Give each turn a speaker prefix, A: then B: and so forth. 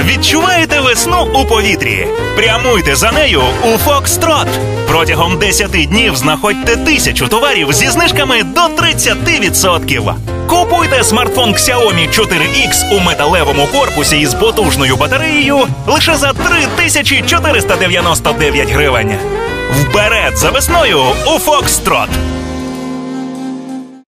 A: Відчуваєте весну у повітрі? Прямуйте за нею у Фокстрот. Протягом 10 днів знаходьте тисячу товарів зі знижками до 30%. Купуйте смартфон Xiaomi 4X у металевому корпусі із потужною батареєю лише за 3499 гривень. Вперед за весною у Фокстрот!